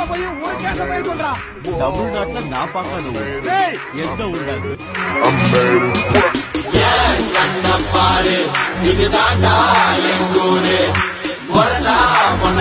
ஊருக்குள்ள போய் ஒரு கேச மேற்கொள்றா தமிழ்நாட்டுல நான் பார்க்காத எந்த ஊர்ல? பாரு இதுதாண்டா எங்கூரு பொண்ண